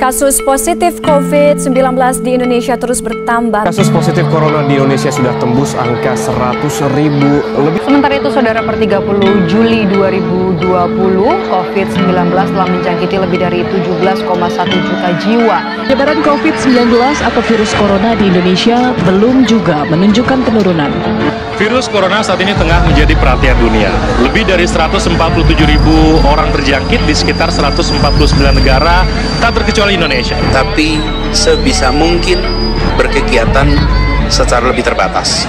Kasus positif COVID-19 di Indonesia terus bertambah. Kasus positif corona di Indonesia sudah tembus angka 100 ribu lebih. Sementara itu, Saudara, per 30 Juli 2020, COVID-19 telah menjangkiti lebih dari 17,1 juta jiwa. Penyebaran COVID-19 atau virus corona di Indonesia belum juga menunjukkan penurunan. Virus corona saat ini tengah menjadi perhatian dunia. Lebih dari 147 ribu orang terjangkit di sekitar 149 negara, tak terkecuali Indonesia. Tapi sebisa mungkin berkegiatan secara lebih terbatas.